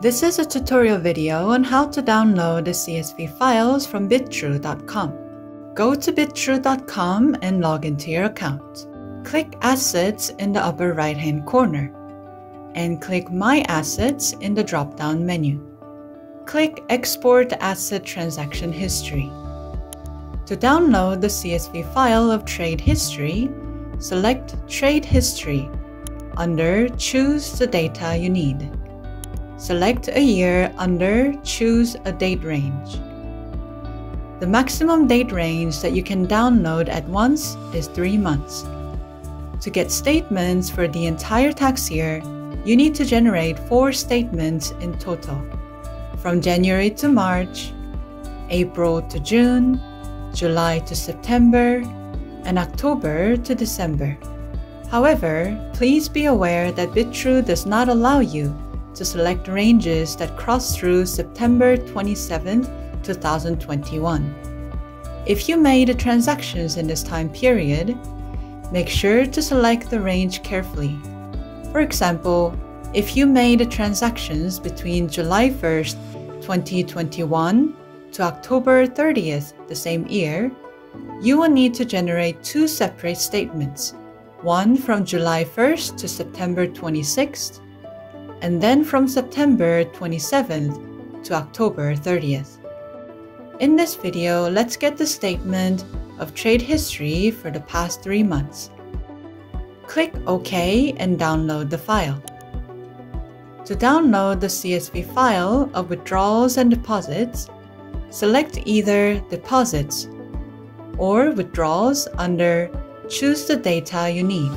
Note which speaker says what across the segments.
Speaker 1: This is a tutorial video on how to download the CSV files from bitrue.com. Go to bitrue.com and log into your account. Click Assets in the upper right hand corner and click My Assets in the drop down menu. Click Export Asset Transaction History. To download the CSV file of trade history, select Trade History under Choose the data you need. Select a year under Choose a date range. The maximum date range that you can download at once is 3 months. To get statements for the entire tax year, you need to generate 4 statements in total, from January to March, April to June, July to September, and October to December. However, please be aware that Bitrue does not allow you to select ranges that cross through September 27, 2021. If you made transactions in this time period, make sure to select the range carefully. For example, if you made transactions between July 1st, 2021 to October 30th the same year, you will need to generate two separate statements, one from July 1st to September 26th, and then from September 27th to October 30th. In this video, let's get the statement of trade history for the past three months. Click OK and download the file. To download the CSV file of withdrawals and deposits, select either Deposits or Withdrawals under Choose the data you need.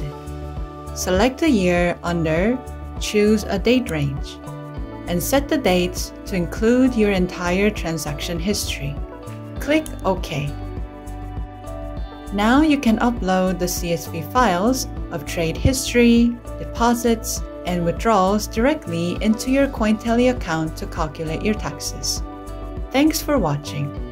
Speaker 1: Select the year under Choose a date range and set the dates to include your entire transaction history. Click OK. Now you can upload the CSV files of trade history, deposits, and withdrawals directly into your Cointelli account to calculate your taxes. Thanks for watching.